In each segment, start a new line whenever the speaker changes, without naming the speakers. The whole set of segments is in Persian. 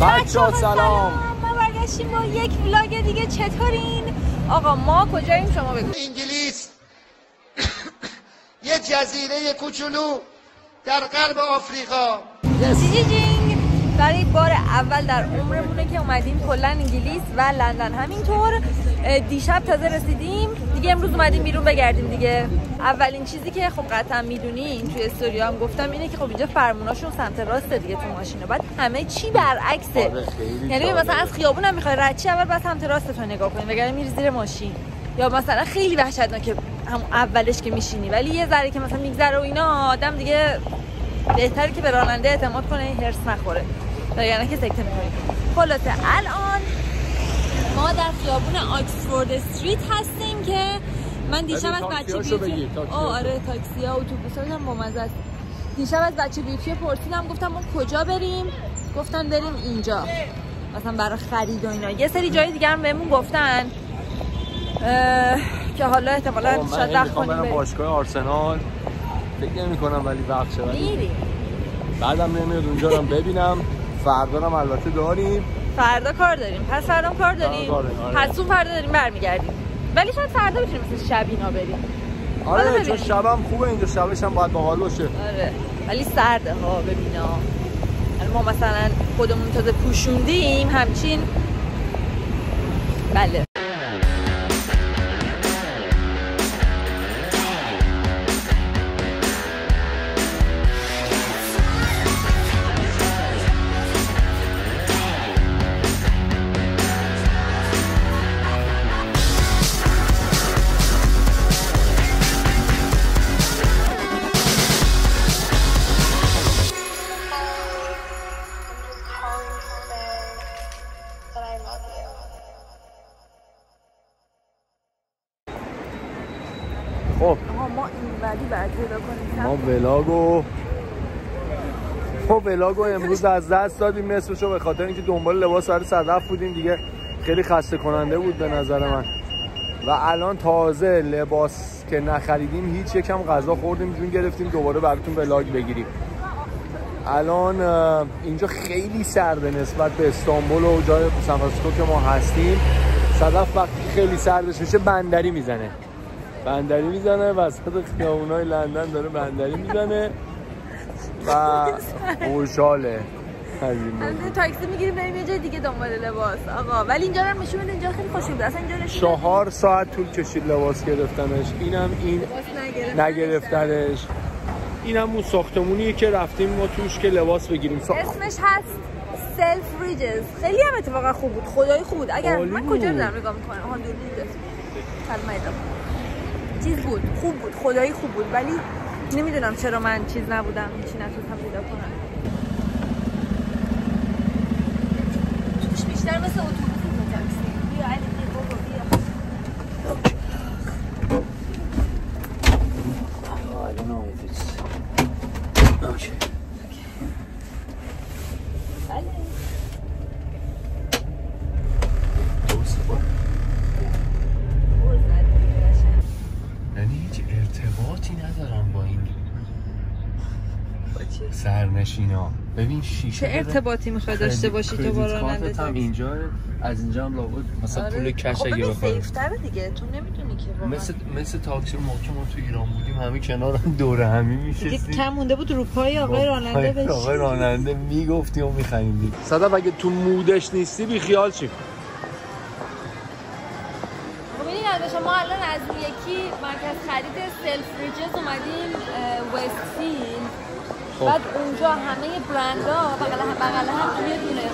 بچه ها سلام.
ما برگشتیم با یک ولاگ دیگه. چطورین؟ آقا ما کجاییم؟ شما بگو.
انگلیس. یه جزیره کوچولو در غرب آفریقا.
جیجی جینگ برای بار اول در عمرمونه که اومدیم کلا انگلیس و لندن. همینطور دیشب تازه رسیدیم. دیگه امروز اومدیم بیرون بگردیم دیگه. اولین چیزی که خب قطعا می‌دونین توی استوری هم گفتم اینه که خب اینجا فرموناشون سمت راسته دیگه تو ماشینه. بعد همه چی برعکسه.
آره،
یعنی. مثلا از خیابون هم می‌خوای رد اول بعد سمت راست تو نگاه کنی وگرنه میری زیر ماشین. یا مثلا خیلی وحشتناکه هم اولش که میشینی. ولی یه ذره که مثلا میگذره و اینا آدم دیگه بهتره که به راننده اعتماد کنه هرس نخوره. وگرنه که سکته می‌کنی خلاصه الان ما در خیابون آکسفورد استریت هستیم که من دیشب از بچه. آه آره تاکسی ها اتوبوس هم بامزه است. دیشب از بچه بیوتی پرسیدم گفتم ما کجا بریم؟ گفتن بریم اینجا. مثلا برای خرید و اینا. یه سری جای دیگه هم بهمون گفتن که حالا احتمالا شاید وقت کنیم بریم.
باشگاه آرسنال. فکر نمی کنم ولی وقت ولی
میریم.
بعدم نمیاد اونجا رو هم ببینم. فردا هم البته داریم.
فردا کار داریم. پس فردا کار داریم. پس اون فردا داریم برمیگردیم. ولی شاید فردا بتونیم مثل شب اینا بریم.
آره. چون شبم خوبه اینجا شبش هم باید باحال باشه.
آره. ولی سرده ها ببینا. یعنی ما مثلا خودمون تازه پوشوندیم همچین بله. ما
ولاگو امروز از دست دادیم. نصفشو به خاطر اینکه دنبال لباس برای صدف بودیم دیگه خیلی خسته کننده بود به نظر من. و الان تازه لباس که نخریدیم هیچ یکم غذا خوردیم جون گرفتیم دوباره براتون ولاگ بگیریم. الان اینجا خیلی سرده نسبت به استانبول و جای سانفرانسیسکو که ما هستیم. صدف وقتی خیلی سردش میشه بندری می‌زنه. بندری می‌زنه وسط خیابونای لندن داره بندری می‌زنه. و خوشحاله
تاکسی می‌گیریم بریم یه جای دیگه دنبال لباس. آقا ولی اینجا رو نشون بده اینجا خیلی خوشی بود. اصلا اینجا
چهار ساعت طول کشید لباس گرفتنش. اینم این. نگرفتنش. اینم اون ساختمونیه که رفتیم ما توش که لباس بگیریم. سا...
اسمش هست Selfridges خیلی هم اتفاقا خوب بود. خدایی خوب بود. اگر من
بود.
کجا رو نگاه می‌کنم. آها دور ادام چیز بود. خوب بود. خدایی خوب بود. ولی نمی‌دونم چرا من چیز نبودم چی نتونستم پیدا کنم. بیشتر مثل اتوبوس بود تاکسی بیا علی بیا بابا بیا بله برو زدی، قشنگ.
یعنی هیچ ارتباطی ندارم با این ببین شیشه
چه. ارتباطی می‌خوای داشته باشی؟ تو با راننده
هم؟ اینجا از اینجا هم لابد. مثلا
آره.
پول کش
خب
اگه
ببین
بخوای.
سیفتره دیگه. تو نمی‌دونی که واقعا.
مثل مثل تاکسی ما که ما تو ایران بودیم همه کنار هم دور همی
دیگه
میشستیم
کم مونده بود رو پای آقای راننده بشی.
آقای راننده می‌گفتی و میخریدی صدف اگه تو مودش نیستی بی خیال چی؟
از شما الان از یکی مرکز خرید Selfridges اومدیم اه، Westfield
خب.
بعد اونجا همه برندها بغل هم بغل هم یه دونه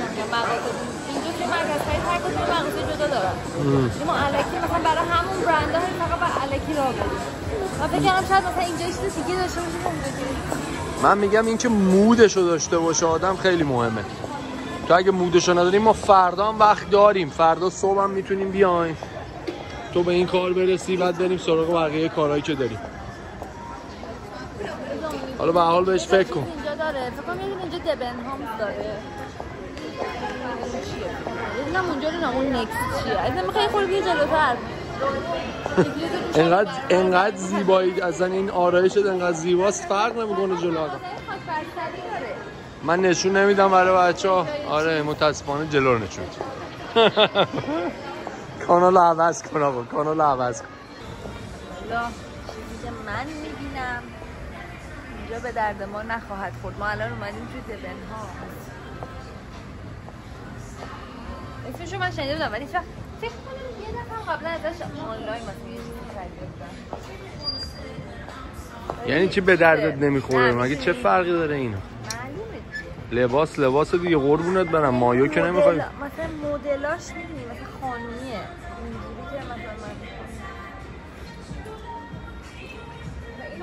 مثلا مغازه. اینجا تو مرکز خرید هر کدوم مغازه جدا دارن. ما الکی مثلا برای همون برندها فقط بر الکی راه بریم من فکر کردم شاید مثلا اینجا چیز دیگه داشته دیگه.
من میگم اینکه mood شو داشته باشه آدم خیلی مهمه. تو اگه مودشو نداریم ما فردا هم وقت داریم. فردا صبح هم می‌تونیم بیایم. تو به این کار برسی بعد بریم سراغ بقیه کارهایی که داریم. حالا به حال بهش فکر کن.
اینجا داره. فکر کنم یه اینجا دبن هامز داره. یه اونجا نه اون نکست چیه؟ اگه می‌خوای خورده بیا جلوتر.
انقدر انقدر زیبایی اصلا این آرایشت انقدر زیباست. فرق نمی‌کنه جلو آدم. من نشون نمیدم برای بچه ها آره متاسفانه جلو رو نشون. کانال رو عوض کن آقا کانال رو عوض کن.
من اینجا به درد ما نخواهد خورد. ما الان اومدیم توی دبن ها. اسمشو من شنیده بودم ولی وقت فکر کنم یه دفعه قبلا ازش آنلاین مثلا یه چیزی خریده بودم
یعنی چی به دردت نمی‌خوره؟ مگه چه. فرقی داره اینا
معلومه
لباس لباس دیگه قربونت برم. مایو که نمی‌خوای؟
مثلا مدلاش می‌دونی مثلا خانومیه.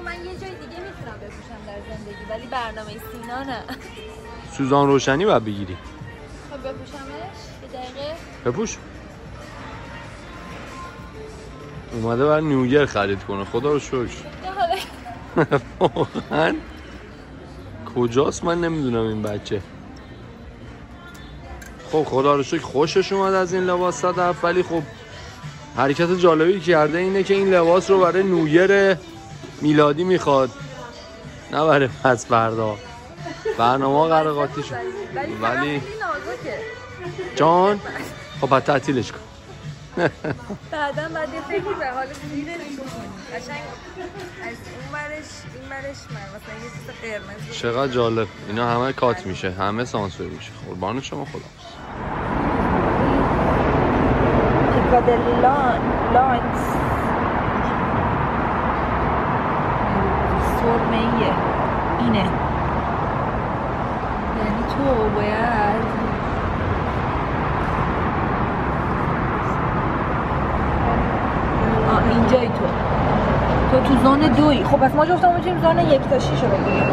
من یه جای دیگه می‌تونم بپوشم در زندگی ولی برنامه سینا نه.
سوزان روشنی باید بگیری.
خب بپوشمش؟ یه دقیقه.
بپوش. اومده بر نیوگر خرید کنه. خدا رو شکر. واقعا. کجاست؟ من نمی‌دونم این بچه. خب خدا رو شکر خوشش اومد از این لباس صدف ولی خب حرکت جالبی کرده اینه که این لباس رو برای نویر میلادی می‌خواد. نه برای پس فردا. برنامه قرار قاطی شد.
ولی
جان خب بعد تعطیلش کن.
بعدا بعد یه فکری به حال زیرش قشنگ. از اون برش این برش من. مثلا یه چیز قرمز.
چقدر جالب. اینا همه کات میشه. همه سانسور میشه. قربان شما خدا
پیکادلی لانس سرمه ایه اینه. یعنی تو باید آه اینجای تو. تو تو زون دوی. خب پس ما جفتمون بجیم زون یک تا شیش رو بگیم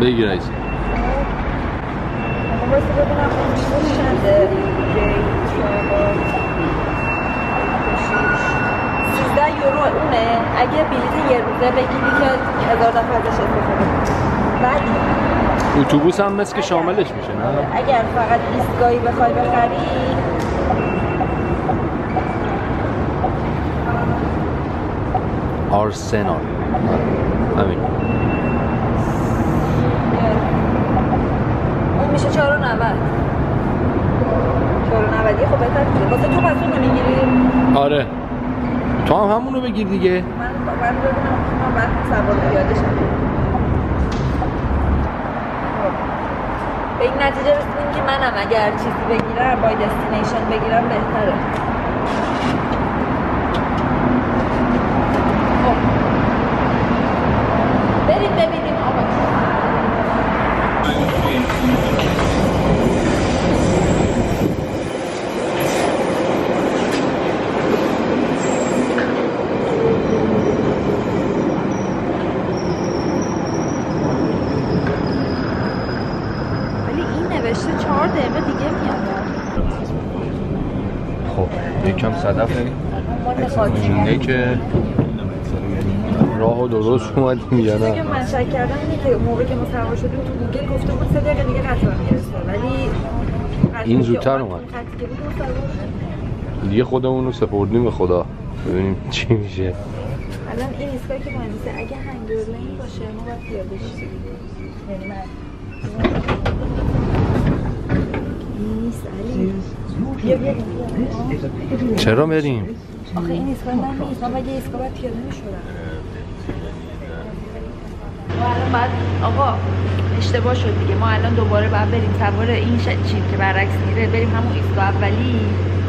بگیر
ایسا خب بس 15 یورو اونه. اگه بلیت یه روزه بگیری که هزار دفعه ازش بعد
اتوبوس هم مثل که شاملش میشه نه؟
اگر فقط ایستگاهی بخوای بخری.
آرسنال. همین.
اون میشه چهار و نوت چهار و نوتی خب بهتر میشه. واسه تو نمی‌گیری
آره. تو هم همونو بگیر دیگه.
من بعد سوار پیاده شم خب. به این نتیجه رسیدیم که منم اگر چیزی بگیرم بای دستینیشن بگیرم بهتره خب. بریم ببینیم آقا ولی این نوشته چهار دقیقه دیگه میاد
خب یکم صدف اینه که راه و درست اومدیم یا
چیزی که
نه
من شک کردم اینه که موقعی که ما سوار شدیم تو گوگل گفته بود سه دقیقه دیگه قطار می‌رسه ولی
این زودتر اومد. دیگه خودمون رو سپردیم به خدا. ببینیم چی میشه.
الان این ایستگاهی که مهندسه اگه هنگرلین باشه ما باید پیاده شیم. یعنی من نیست علی بیا بیا بیا.
چرا بریم
آخه این ایستگاه من نیست من اگه ایستگاه باید پیاده می‌شدم. ما الان بعد آقا اشتباه شد دیگه. ما الان دوباره باید بریم. سوار این ش... چیز که برعکس میره بریم همون ایستگاه اولی.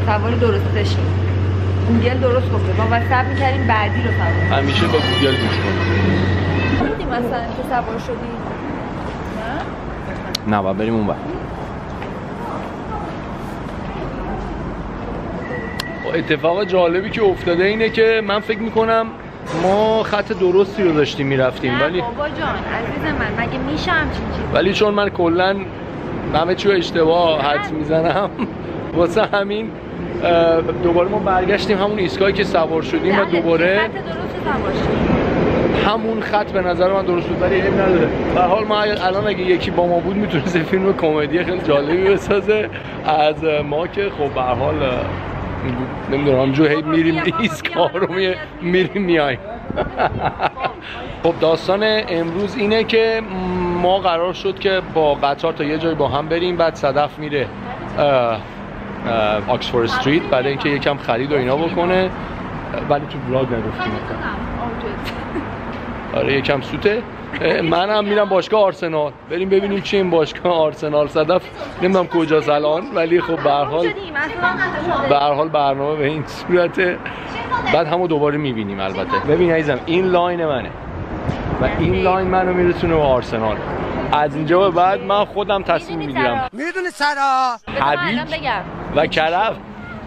سوار درستش شیم گوگل درست گفته. ما باید صبر می‌کردیم بعدی رو سوار
همیشه به گوگل گوش کن.
دیدی مثلا که سوار شدی؟ نه
نه باید بریم اون بر اتفاق جالبی که افتاده اینه که من فکر می‌کنم ما خط درستی رو داشتیم می‌رفتیم. ولی
بابا جان عزیز من مگه میشه همچین چیزی؟
ولی چون من کلا همه چی رو اشتباه حدس می‌زنم واسه همین دوباره ما برگشتیم همون ایستگاهی که سوار شدیم و
نه،
دوباره
خط درست سوار
همون خط به نظر من درست بود ولی عیب نداره. به حال ما الان اگه یکی با ما بود می‌تونست فیلم کمدی خیلی جالبی بسازه. از ما که خب به حال نمی‌دونم همجور هی
بابا
میریم
بیا بابا
ایستگاه
بیا،
رو
بابا
می-
بیا.
میریم میایم خب داستان امروز اینه که ما قرار شد که با قطار تا یه جای با هم بریم بعد صدف میره آکسفورد استریت برای اینکه یکم خرید و اینا بکنه. ولی تو ولاگ نگفتیم. آره یکم سوته. منم میرم باشگاه آرسنال. بریم ببینیم چی این باشگاه آرسنال. صدف نمی‌دونم کجاست الان ولی خب به هر حال به هر حال برنامه به این صورته بعد همو دوباره می‌بینیم البته. ببین عزیزم این line منه. و این line منو میرسونه به آرسنال. از اینجا به بعد من خودم تصمیم می‌گیرم.
می‌دونی سرا؟
حبیب و کرف.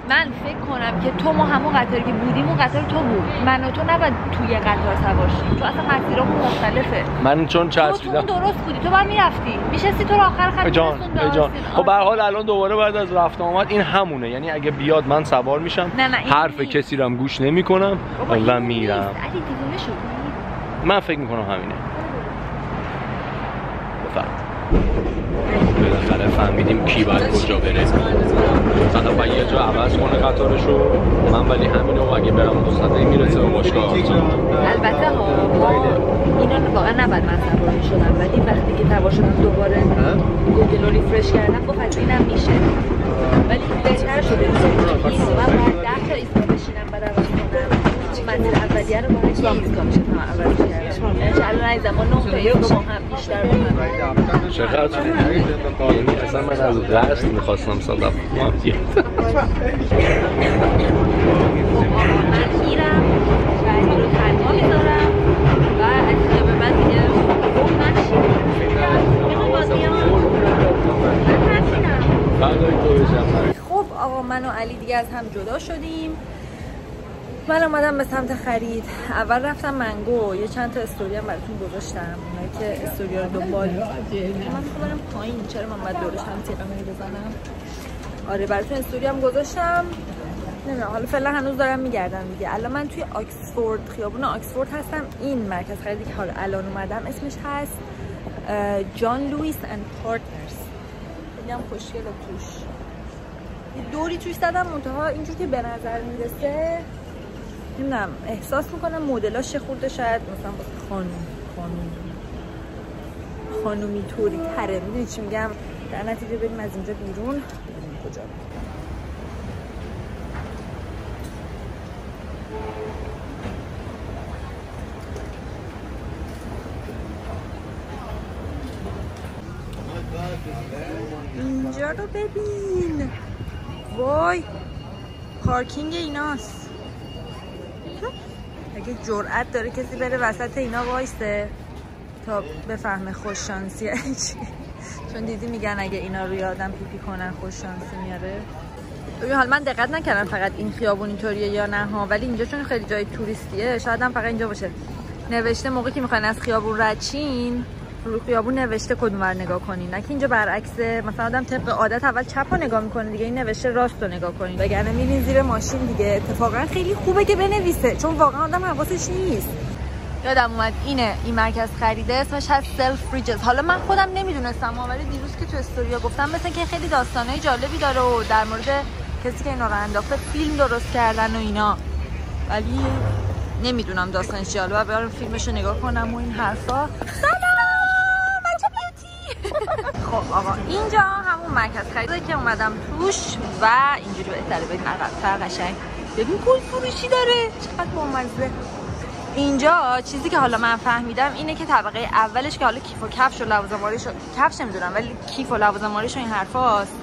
من فکر کنم که تو ما همون قطاری که بودیم اون قطار تو بود. من و تو نباید توی قطار سوار شیم چون اصلا مسیرامون مختلفه.
من چون
تو تو
چسبیدم
درست بودی. تو باید می‌رفتی. میشستی تو رو آخر خط
جان جان. خب به هر حال الان دوباره بعد از رفت آمد این همونه. یعنی اگه بیاد من سوار میشم.
نه، نه،
حرف
نیست.
کسی رو گوش نمی‌کنم و. میرم. من فکر می‌کنم همینه. بفرد بالاخره فهمیدیم کی باید کجا بره. مثلا باید یه جا عوض کنه قطارشو من ولی همینو اگه برم مستقیم می‌رسه به باشگاه.
البته ها ما اینو واقعا نباید من سوار شدم ولی وقتی که سوار شدم دوباره گوگل رو ریفرش کردم گفت از اینم میشه. ولی بهتر شده. این من باید ده تا ایستگاه بشینم بعد عوض
من از قصد می‌خواستم
خب آقا من و علی دیگه از هم جدا شدیم. من اومدم به سمت خرید. اول رفتم منگو. یه چند تا استوری هم براتون گذاشتم. اونایی که استوری رو دنبال من برم پایین. چرا من باید دورش هم تیغه بزنم آره براتون استوری هم گذاشتم. نمی‌دونم. حالا فعلا هنوز دارم میگردم دیگه. الان من توی آکسفورد خیابون آکسفورد هستم. این مرکز خریدی که حالا الان اومدم اسمش هست John Lewis and Partners. خیلی هم خوشگله توش. دوری توش زدم منتها اینجور که به نظر می‌رسه نمی‌دونم. احساس می‌کنم مدلاش خورده شاید مثلا خانوم خانوم. خانومی طوری تره. می‌دونی چی میگم؟ در نتیجه بریم از اینجا بیرون. کجا اینجا رو ببین. وای. پارکینگ ایناست. اگه جرأت داره کسی بره وسط اینا وایسه تا بفهمه خوش شانسی چی؟ چون دیدی میگن اگه اینا روی آدم پیپی کنن خوش شانسی میاره. ببین حالا من دقت نکردم فقط این خیابون اینطوریه یا نه ها ولی اینجا چون خیلی جای توریستیه شاید هم فقط اینجا باشه. نوشته موقعی که می‌خواین از خیابون رد شین رو خیابون نوشته کدوم ور نگاه کنین. نه اینجا برعکسه مثلا آدم طبق عادت اول چپ رو نگاه می‌کنه دیگه این نوشته راست رو نگاه کنین. وگرنه میرین زیر ماشین دیگه. اتفاقا خیلی خوبه که بنویسه چون واقعا آدم حواسش نیست. یادم اومد اینه این مرکز خریده اسمش هست سلف ریجز حالا من خودم نمی‌دونستم ولی دیروز که تو استوریا گفتم مثل که خیلی داستانهای جالبی داره و در مورد کسی که اینا رو انداخته فیلم درست کردن و اینا. ولی نمی‌دونم داستانش حالا. برم فیلمش رو نگاه کنم و این حرفا. خب آقا اینجا همون مرکز خریده که اومدم توش و اینجوری بهتره ببین عقب‌تر قشنگ. ببین گل فروشی داره. چقدر بامزه. اینجا چیزی که حالا من فهمیدم اینه که طبقه اولش که حالا کیف و کفش و لوازم آرایش کفش نمی‌دونم ولی کیف و لوازم آرایش و این حرفاست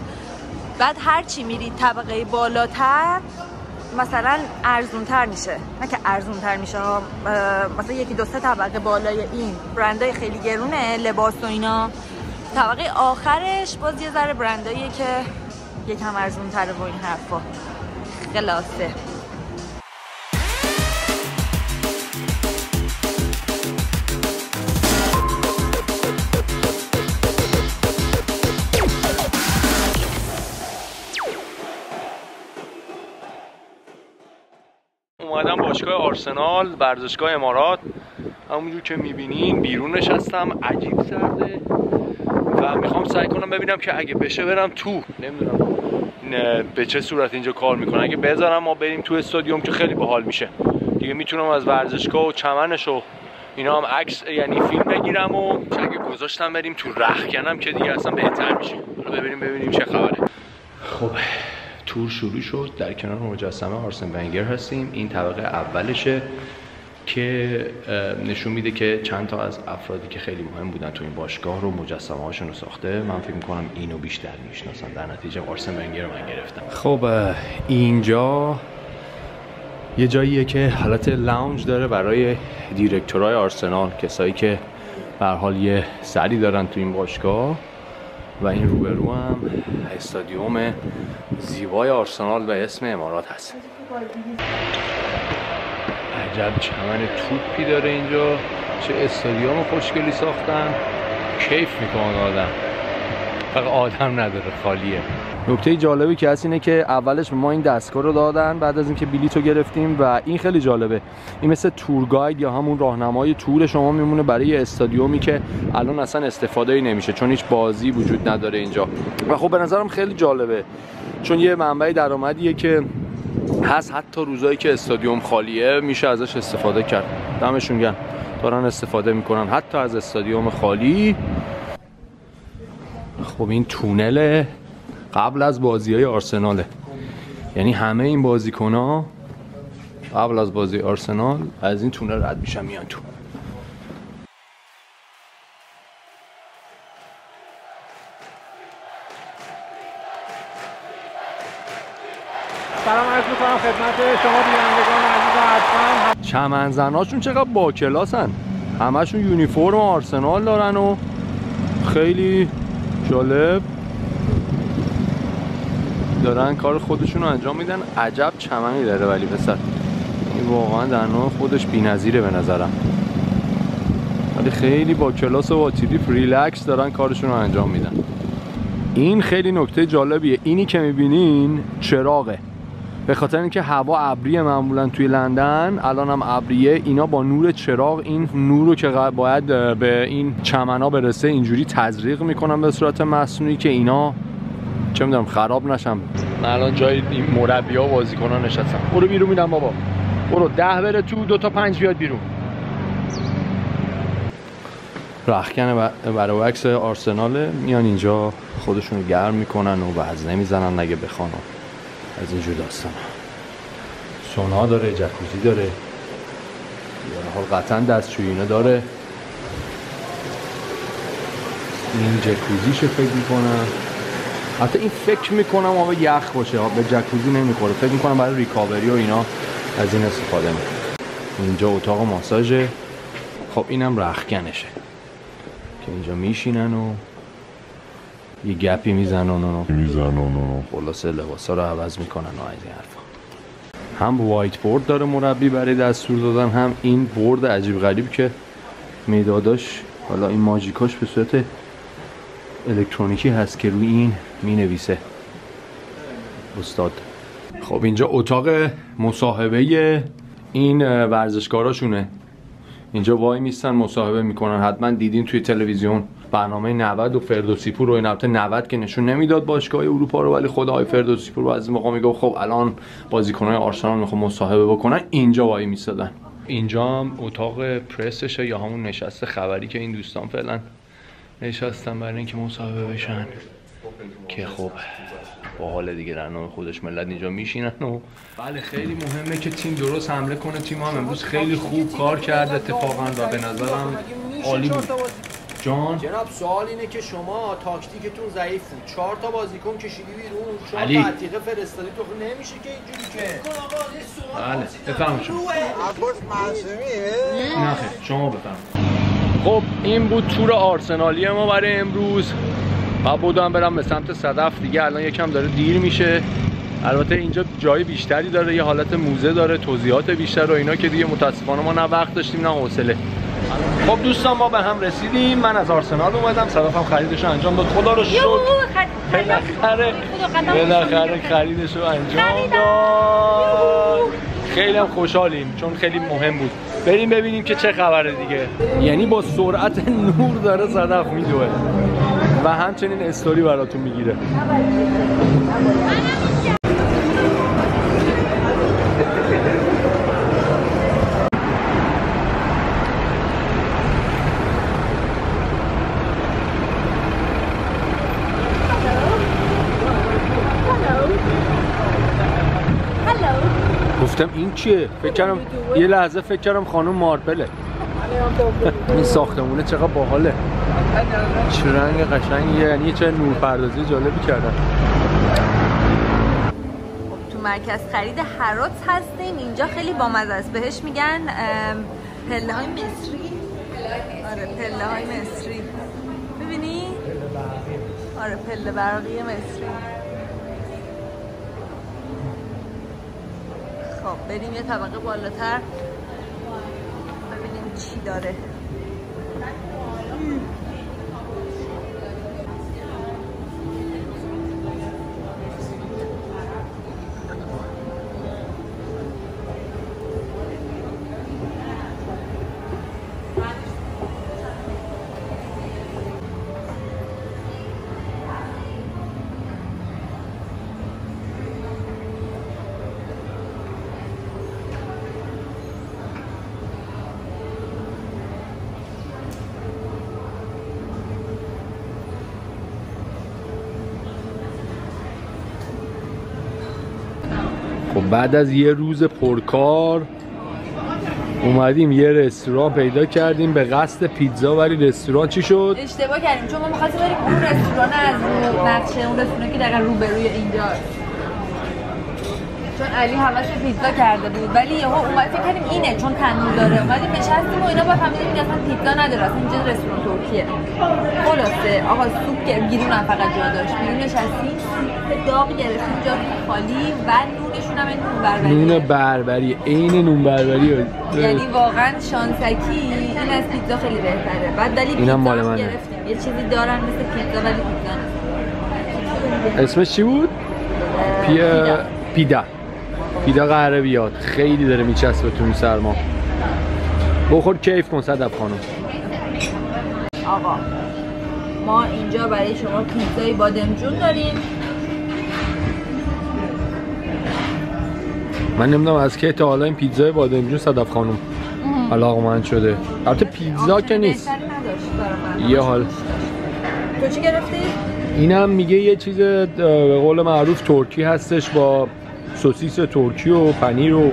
بعد هر چی میرید طبقه بالاتر مثلا ارزون تر میشه. نه که ارزون تر میشه مثلا یکی دو سه طبقه بالای این. برندای خیلی گرونه لباس و اینا. طبقه آخرش باز یه ذره برنداییه که یکم ارزون تره و این حرفا. خلاصه.
اومدم باشگاه آرسنال ورزشگاه امارات. همونجور که می‌بینین بیرون نشستم. عجیب سرده. می‌خوام سعی کنم ببینم که اگه بشه برم تو. نمی‌دونم. نه، به چه صورت اینجا کار می‌کنه. اگه بذارم ما بریم تو استادیوم که خیلی باحال میشه. دیگه می‌تونم از ورزشگاه و چمنش و اینا هم عکس یعنی فیلم بگیرم و اگه گذاشتم بریم تو رخکنم که دیگه اصلا بهتر میشه. حالا ببینیم ببینیم چه خبره. خب تور شروع شد. در کنار مجسمه آرسن ونگر هستیم. این طبقه اولشه. که نشون میده که چند تا از افرادی که خیلی مهم بودن تو این باشگاه رو مجسمه هاشون رو ساخته. من فکر می‌کنم اینو بیشتر می‌شناسن. در نتیجه آرسن ونگر رو من گرفتم. خب اینجا یه جاییه که حالت لاونج داره برای دیرکتورای آرسنال کسایی که به حال یه سری دارن تو این باشگاه. و این روبرو هم استادیوم زیبای آرسنال به اسم امارات هست. عجب چمن توپی داره اینجا. چه استادیوم خوشگلی ساختن. کیف می‌کنه آدم. فقط آدم نداره خالیه. نکته جالبی که هست اینه که اولش ما این دستگاه رو دادن بعد از اینکه بلیط رو گرفتیم و این خیلی جالبه. این مثل تور گاید یا همون راهنمای تور شما میمونه برای استادیومی که الان اصلا استفاده ای نمیشه چون هیچ بازی وجود نداره اینجا. و خب به نظرم خیلی جالبه چون یه منبع درآمدیه که هست. حتی روزایی که استادیوم خالیه میشه ازش استفاده کرد. دمشون گرم. دارن استفاده می‌کنن. حتی از استادیوم خالی. خب این تونل قبل از بازی های آرسناله یعنی همه این بازیکن ها قبل از بازی آرسنال از این تونل رد میشن میان تو.
سلام عرض می‌کنم خدمت شما بینندگان عزیز حتما
چمن زناشون چقدر با همشون یونیفرم آرسنال دارن و خیلی جالب. دارن کار خودشون رو انجام میدن. عجب چمنی داره ولی پسر. این واقعا در نوع خودش بی‌نظیره به نظرم. ولی خیلی با کلاس و با تیریف ریلکس دارن کارشون رو انجام میدن. این خیلی نکته جالبیه. اینی که می‌بینین چراغه. به خاطر اینکه هوا ابریه معمولا توی لندن الان هم ابریه. اینا با نور چراغ این نور رو که باید به این چمنا برسه اینجوری تزریق می‌کنن به صورت مصنوعی که اینا چه می‌دونم خراب نشم من الان جای این مربی ها بازیکن ها نشستم. برو بیرون میدم بابا. برو ده بره تو دو تا پنج بیاد بیرون. رخکن برای عکس آرسناله میان اینجا خودشون رو گرم می‌کنن و وزنه می‌زنن اگه بخوان. و از اینجور داستان. سونا داره جکوزی داره. حال قطعا دستشویی اینا داره. این جکوزیشه فکر می‌کنم. حتی این فکر می‌کنم آب یخ باشه به جکوزی نمی‌خوره. فکر می‌کنم برای ریکاوری و اینا از این استفاده می‌کنه. اینجا اتاق ماساژه. خب اینم رخکنشه که اینجا میشینن و یه گپی می‌زنن و
می‌زنن و
خلاصه لباسا رو عوض می‌کنن و از این حرفا. هم وایت بورد داره مربی برای دستور دادن هم این بورد عجیب غریب که میداداش حالا این ماجیکاش به صورت الکترونیکی هست که روی این می نویسه استاد. خب اینجا اتاق مصاحبه این ورزشکاراشونه. اینجا وای میستن مصاحبه می‌کنن. حتما دیدین توی تلویزیون. برنامه 90 و فردوسی پور رو این البته 90 که نشون نمی‌داد باشگاه اروپا رو ولی خود آقای فردوسی پور از این موقع میگه خب الان بازیکنهای آرسنال می‌خوام مصاحبه بکنن. اینجا وای میستادن اینجا هم اتاق پرسشه یا همون نشست خبری که این دوستان فعلا نشستن برای اینکه مصاحبه بشن. که خب با حال دیگه در نام خودش ملت اینجا میشینن و بله خیلی مهمه که تیم درست حمله کنه. تیم هم امروز خیلی خوب کار کرد اتفاقا و به نظرم عالی بود. جان.
جناب سوال اینه که شما تاکتیکتون ضعیف بود. چهار تا بازیکن کشیدی بیرون. شما
علی.
تعتیقه فرستادی تو خب نمیشه که اینجوری که.
بله بفهم شما. نه خیر شما بفهم خب این بود تور آرسنالی ما برای امروز. و بودم برم به سمت صدف دیگه. الان یکم داره دیر میشه. البته اینجا جای بیشتری داره. یه حالت موزه داره. توضیحات بیشتر و اینا که دیگه متاسفانه ما نه وقت داشتیم نه حوصله. خب دوستان ما به هم رسیدیم. من از آرسنال اومدم. صدفم خریدش رو انجام داد. خدا رو شکر. بالاخره بالاخره خریدش رو انجام داد. خیلی هم خوشحالیم چون خیلی مهم بود. بریم ببینیم که چه خبره دیگه. یعنی با سرعت نور داره صدف میدوه. و همچنین استوری براتون می‌گیره. چیه؟ فکر یه لحظه فکر خانم مارپله. این ساختمونه چقدر باحاله. چه رنگ قشنگیه یعنی چه نور پردازی جالبی کردن.
تو مرکز خرید هرات هستیم. اینجا خیلی بامزه است. بهش میگن پله های مصری. آره پله های مصری. ببینی؟ آره پله برقی مصری. بریم یه طبقه بالاتر. ببینیم چی داره
خب بعد از یه روز پرکار اومدیم یه رستوران پیدا کردیم به قصد پیتزا ولی رستوران چی شد؟
اشتباه کردیم چون ما می‌خواستیم بریم اون رستوران از نقشه اون رستوران که دقیقا روبروی اینجاست چون علی همش پیتزا کرده بود ولی یهو اومد فکر کردیم اینه چون تنور داره. اومدیم نشستیم و اینا با فهمیدیم این اصلا پیتزا نداره اصلا اینجا رستوران ترکیه. خلاصه آقا سوپ که گیرون فقط جا داشت. میریم نشستیم داغ گرفتیم جا خالی و نونشون هم نون بربری
نون بربری عین نون بربری
یعنی واقعا شانسکی این از پیتزا خیلی بهتره. بعد ولی پیتزا
مال منه.
گرفتیم. یه چیزی دارن مثل پیتزا ولی پیتزا نیست.
اسمش چی بود؟ پیا پیدا. پیدا. قراره بیاد خیلی داره میچسبه تو این سرما. بخور کیف کن صدف خانم.
آقا ما اینجا برای شما پیتزای بادمجون داریم.
من نمی‌دونم از که تا حالا این پیتزای بادمجون صدف خانم. علاقمند شده. البته پیتزا که نیست. یه حال.
تو چی گرفتی؟
اینم میگه یه چیز به قول معروف ترکی هستش با سوسیس ترکی و پنیر و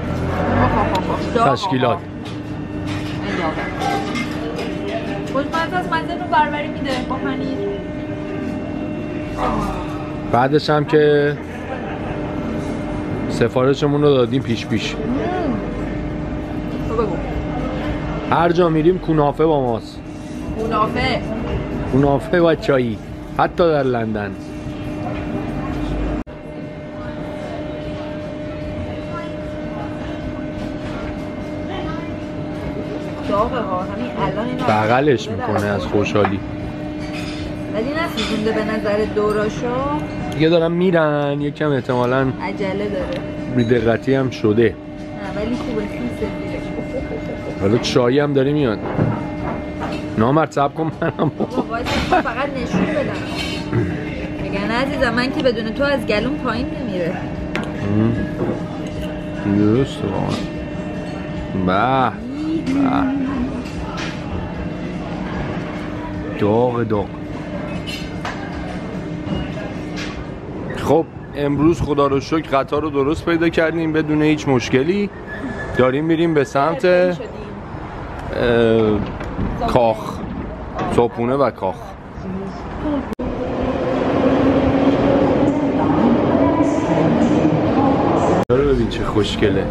تشکیلات.
پنیر.
بعدش هم که سفارشمون رو دادیم پیش پیش. هر جا میریم کونافه با ماست.
گنافه
کونافه و چایی حتی در لندن. بغلش می‌کنه از خوشحالی.
ولی نسوزونده به نظر دوراشو.
دیگه دارن میرن یکم احتمالا
عجله داره.
بیدقتی هم شده.
ولی خوبه
حالا چایی هم داره میاد. نامرد سب کن منم.
فقط نشون بدم. میگن عزیزم من که بدون تو از گلون پایین نمیره.
درست به به. داغ داغ. خب امروز خدا رو شکر قطار رو درست پیدا کردیم بدون هیچ مشکلی. داریم میریم به سمت اه، کاخ صبحونه و کاخ. رو ببین چه خوشگله.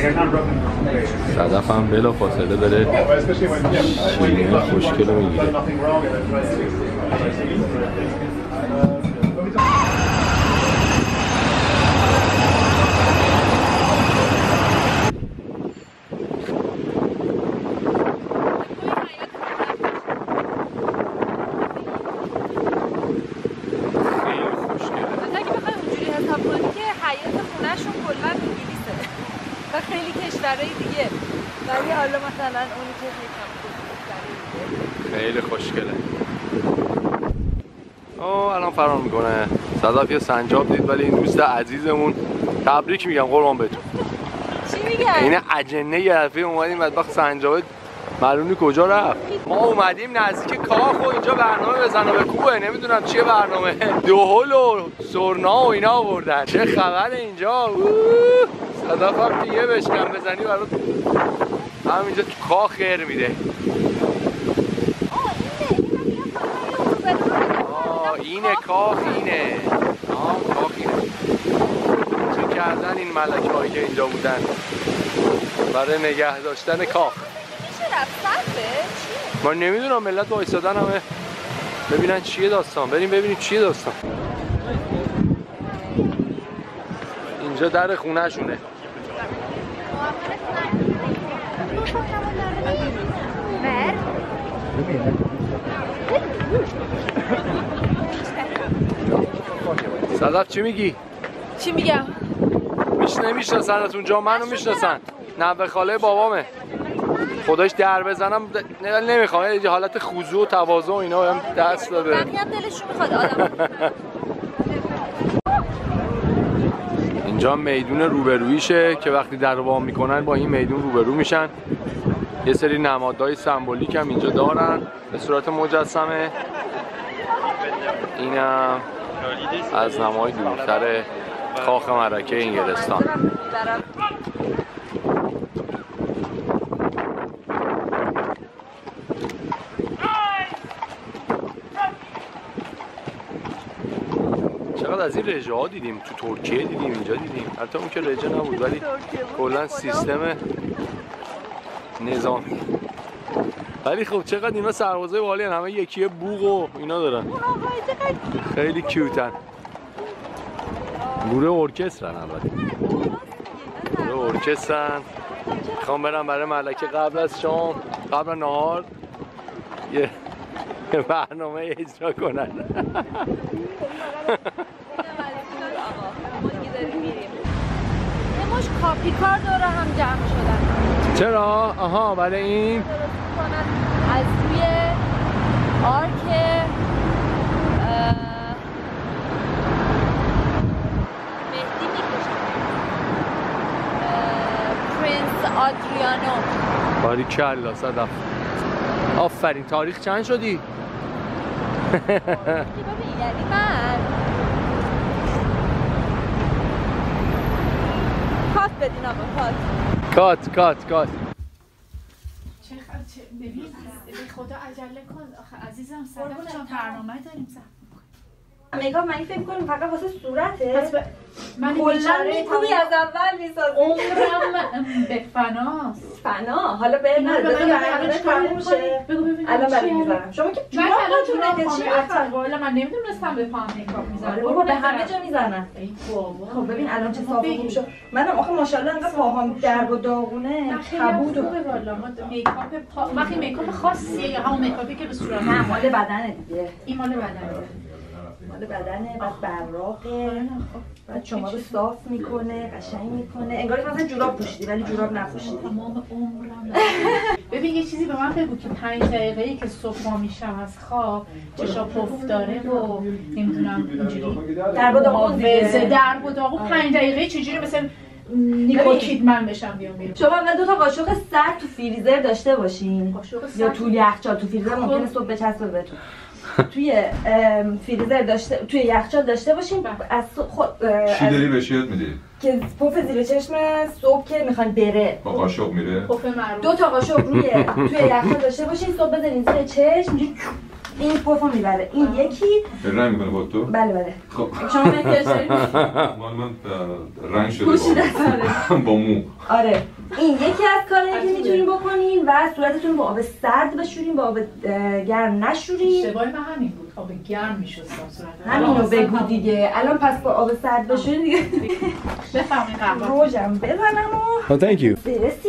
صدف هم بلا فاصله داره شیرینی خوشگل رو می‌گیره خیلی خوشگله
مثلا اگه بخوای اونجوری حساب کنی که حیات خونهشون کلا انگلیسه و خیلی کشورهای دیگه ولی حالا مثلا اونی که یکم کشورهای دیگه
خیلی خوشگله اوه الان فرار صدف یه سنجاب دید ولی این دوست عزیزمون. تبریک میگم قربان بهتون.
چی میگن؟
این اجنه یه دفعه اومدیم بدبخت سنجابه. معلوم نیست کجا رفت؟ ما اومدیم نزدیک کاخ و اینجا برنامه بزنه به کوه. نمی‌دونم چیه برنامه. دوهل و سرنا و اینا آوردن. چه خبر اینجا. صدف هم یه بشکن بزنی برات. همینجا تو کاخ خیر میده آه اینه کاخ اینه. آه کاخ اینه. چه کردن این ملکه هایی که اینجا بودن؟ برای نگه داشتن کاخ. ما نمی‌دونم ملت وایسادن همه ببینن چیه داستان. بریم ببینیم چیه داستان. اینجا در خونه شونه صدف چی میگی؟
چی میگم؟
میش نمیشناسنتون جا منو می‌شناسن. نه به خاله بابامه. خداش در بزنم د- نه نمی‌خوام. یه حالت خضوع و تواضع و اینا بهم دست داده.
بقیه هم دلشون می‌خواد آدم
اینجا میدون روبرویشه که وقتی در وام می‌کنن با این میدون روبرو میشن. یه سری نمادهای سمبولیک هم اینجا دارن. به صورت مجسمه. اینم. از نمای دورتر کاخ مرکه انگلستان. چقدر از این رژه ها دیدیم؟ تو ترکیه دیدیم اینجا دیدیم. حتی اون که رژه نبود ولی کلا سیستم نظامی. ولی خب چقدر اینا سربازای والی همه یکی بوق و اینا دارن. خیلی کیوتن. گروه ارکسترن البته گروه ارکسترن. می‌خوام برم برای ملکه قبل از شام قبل نهار یه برنامه اجرا کنن.
مش کاپی کار داره هم جمع شدن.
چرا؟ آها برای این.
آرک مهدی می‌کشن پرنس آدریانو.
باری کلا صدف. آفرین تاریخ چند شدی؟
یعنی من. کات بدین آقا کات.
کات کات کات.
ببین به خدا عجله کن. آخه عزیزم صدف جان برنامه داریم صبر
میگم من فکر کنم فقط واسه صورته.
پس ب- من
کلا
تمام
از اول می‌سازی.
عمرم به فناست.
فنا. حالا به
نه، بگو
الان برای؟ می‌ذارم. شما که
من الان
چی
خواهم
می‌خوای؟
والا من نمی‌دونستم makeup می‌زنم
آره بابا به همه جا می‌زنن. خب ببین الان چه صاف. شد. منم آخه ماشاءالله انقدر پاهام درب و داغونه کبود و
والا. ما makeup پا... وقتی makeup خاصیه یا همون makeup ی که به صورت
نه مال بدنه دیگه.
این مال بدنه.
مال بدنه بعد براقه. بعد شما رو صاف می‌کنه قشنگ می‌کنه. انگار مثلا جوراب پوشیدی ولی جوراب نپوشیدی.
تمام عمرم. ببین یه چیزی به من بگو که پنج دقیقه ای که صبح ما میشم از خواب چشا پف داره و نمی‌دونم اینجوری.
در و داغون
حافظه
دیگه
در و داغون پنج دقیقه چجوری مثل نیکو کیدمن بشم بیام بیرون؟
شما اول دو تا قاشق سرد تو فریزر داشته باشین؟ یا تو یخچال تو فریزر ممکنه صبح بچسبه بهتون توی فریزر داشته توی یخچال داشته باشین از صبح خود
چی
از-
داری بهش یاد میدی؟
که پف زیر چشم صبح که می‌خوان بره
با قاشق میره؟
دو تا قاشق روی توی یخچال داشته باشین صبح بزنین زیر چشم این پفو می‌بره این یکی
رنگ می‌کنه با تو؟
بله بله
خب
شما
من اه، رنگ شده با, با مو
آره این یکی از کارهایی که می‌تونین بکنین و صورتتون با آب سرد بشورین با آب گرم نشورین
اشتباه من همین بود آب گرم میشستم صورت
همینو بگو دیگه الان پس با آب سرد بشورین دیگه
بفهمین قهوه
روژم بزنم و
Oh, thank you.
برسی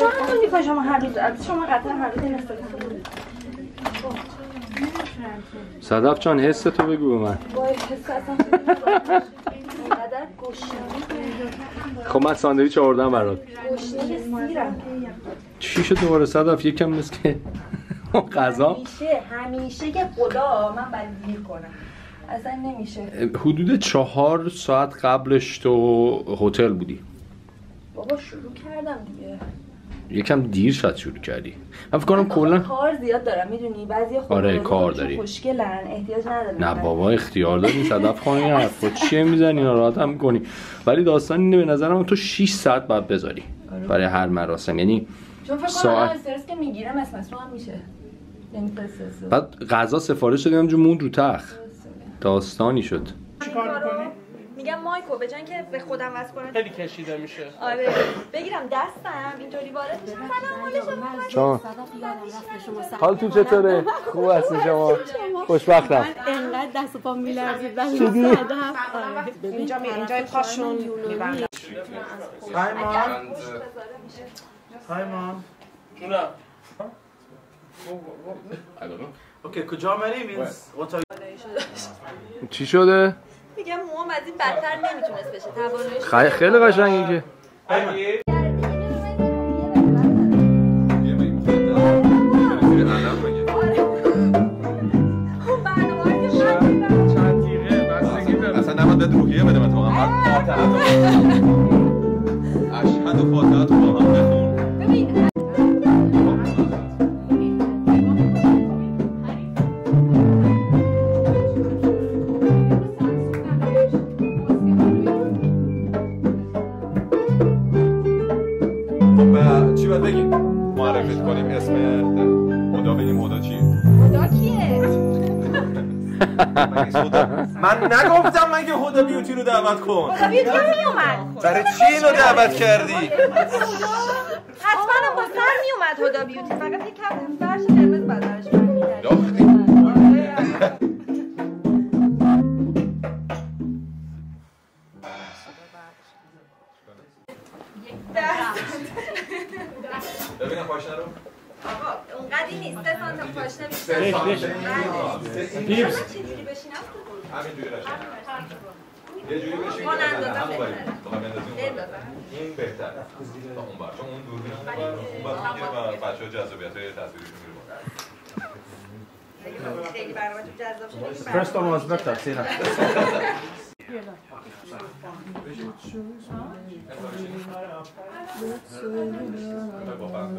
دارم می‌کنی شما هر روز شما قطعا هر روز این استفاده کنید.
صدف جان حس تو بگو به من. خب من ساندویچ آوردم برات. چی شد دوباره صدف؟ یکم مثل که غذا؟
همیشه همیشه که خدا من دیر کنم. اصلا نمیشه.
حدود چهار ساعت قبلش تو هتل بودی.
بابا شروع کردم دیگه.
یکم دیر شاید شروع کردی. من فکر کنم کلا
کار زیاد دارم می‌دونی؟ بعضی
آره، کار داری.
خوشگلن احتیاج نداره
نه بابا اختیار داری صدف خانه این حرفا چیه می‌زنی؟ ناراحت هم می‌کنی. ولی داستان اینه به نظرم تو 6 ساعت باید بذاری برای هر مراسم. یعنی
چون فکر کنم
ساعت.
استرس که می‌گیرم اسمس رو هم میشه. یعنی.
بعد غذا سفارش دادیم همجور موند رو تخت. داستانی شد.
چیکار می‌کنی؟
میگم مایکو به جای که به خودم وصل کنم.
خیلی کشیده میشه.
آره بگیرم دستم اینطوری وارد بشه سلام حال شما
حالتون چطوره؟ خوب هستی شما؟ خوشبختم.
انقدر دست و پا میلرزید
چی دی؟
اینجا می اینجا پاشون میبندم.
های مام های مام جونم اوکی کجا مری؟
چی شده؟
میگم موام از این بدتر نمی‌تونست بشه تواناییش
خیلی خیلی قشنگی که
بده من تو هم اشهد و فاتحه تو نگفتم مگه خدا بیوتی رو دعوت کن.
خدا بیوتی هم میومد.
برای چی اینو دعوت کردی؟
حتما هم با سر میومد هدا بیوتی. فقط یک کم فرش قرمز.
لاختی ببینم پاشنه رو.
آقا اونقدی نیست. سه سانت پاشنه
بش پیپس
چجوری بشینم.
همینجوری یه جوری بشین. که بندازیم اون باید.
بندازم.
این بهتر تا اون بر چون اون دوربین اون بر می‌گیره و بچه جذابیت های تصویریشون میره.
خیلی برنامه جذاب شده. که
First one was better, Sina.
با بند.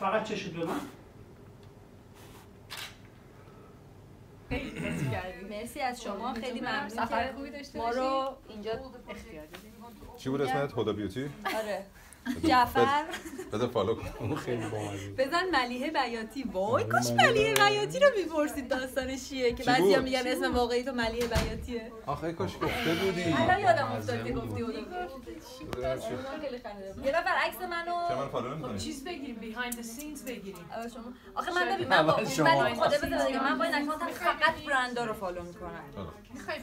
فقط چشت به من؟
مرسی از شما. خیلی ممنون سفر خوبی داشته ما رو اینجا
چی بود اسمت؟ هدا بیوتی؟
آره. جعفر.
بذار فالو کن.
بزن ملیحه بیاتی. وای کاش ملیحه بیاتی رو می‌پرسید داستانش چیه؟ که بعضیا میگن اسم واقعی تو ملیحه بیاتیه.
آخه کاش گفته بودی.
الان یادم افتاد که گفتی اون خیلی خنده دار. یه نفر عکس منو
چرا من follow نمی‌کنی؟
چیز بگیریم behind the scenes بگیریم.
آره آخه من ببین من خدا بذار بگم من با این account م فقط برندا رو follow می‌کنم.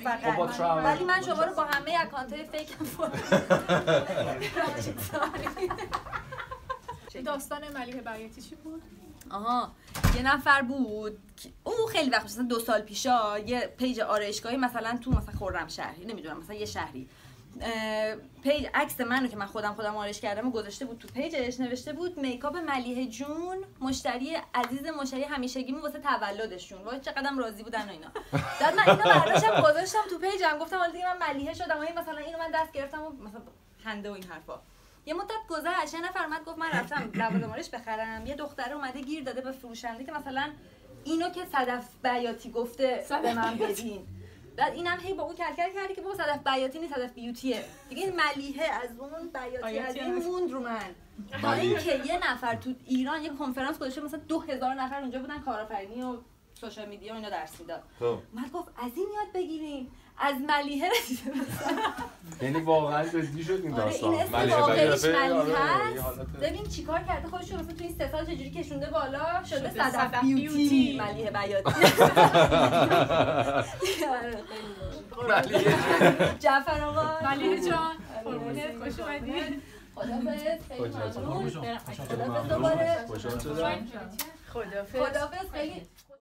فقط. ولی من شما رو با همه account های fake م follow
داستان ملیحه بیاتی چی بود؟
آها یه نفر بود او خیلی وقت مثلا دو سال پیشا یه page آرایشگاهی مثلا تو مثلا خرم شهری نمی‌دونم مثلا یه شهری. page عکس منو که من خودم خودم آرایش کردم و گذاشته بود تو page ش نوشته بود makeup ملیحه جون مشتری عزیز مشتری همیشگیمون واسه تولدشون. وای چقدرم راضی بودن و اینا. بعد من اینو برداشتم گذاشتم تو page م گفتم حالا دیگه من ملیحه شدم و این مثلا اینو من دست گرفتم و مثلا خنده و این حرفا. یه مدت گذشت یه نفر اومد گفت من رفتم لوازم آرایش بخرم. یه دختر اومده گیر داده به فروشنده که مثلا اینو که صدف بیاتی گفته به من بدین. بعد اینم هی با اون کلکل کردی که بابا صدف بیاتی نیست صدف بیوتیه. دیگه این ملیحه از اون بیاتی از این موند رو من. تا اینکه یه نفر تو ایران یه کنفرانس گذاشته مثلا دو هزار نفر اونجا بودن کارآفرینی و سوشال میدیا و اینا درس می‌داد.
خب.
اومد گفت از این یاد بگیریم از ملیحه رسیده
یعنی واقعا جدی شد این
آره
داستان.
این اسم
ملیحه
واقعیش
آره،
ملیحه هست. ببین چیکار کرده خودش رو توی این سه سال چجوری کشونده بالا؟ شده صدف بیوتی. ملیحه بیاتی.
ملیحه
جعفر آقا.
ملیحه جان قربونت خوش اومدی.
خدافظ خیلی. ممنون. دوباره.
خدافظ
خدافظ خیلی